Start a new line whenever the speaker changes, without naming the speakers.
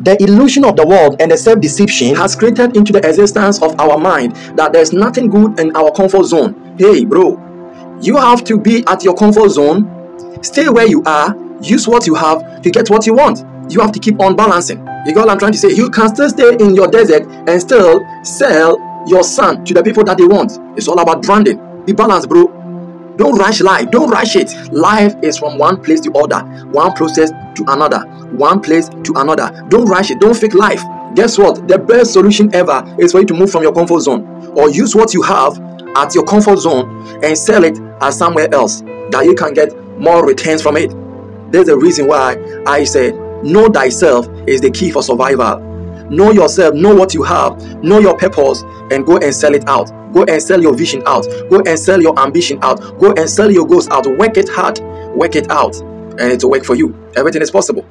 The illusion of the world and the self deception has created into the existence of our mind that there's nothing good in our comfort zone. Hey, bro, you have to be at your comfort zone, stay where you are, use what you have to get what you want. You have to keep on balancing. You got what I'm trying to say? You can still stay in your desert and still sell your son to the people that they want. It's all about branding. Be balanced, bro. Don't rush life. Don't rush it. Life is from one place to other, one process to another, one place to another. Don't rush it. Don't fake life. Guess what? The best solution ever is for you to move from your comfort zone or use what you have at your comfort zone and sell it at somewhere else that you can get more returns from it. There's a reason why I said, Know thyself is the key for survival. Know yourself, know what you have, know your purpose, and go and sell it out. Go and sell your vision out. Go and sell your ambition out. Go and sell your goals out. Work it hard, work it out, and it will work for you. Everything is possible.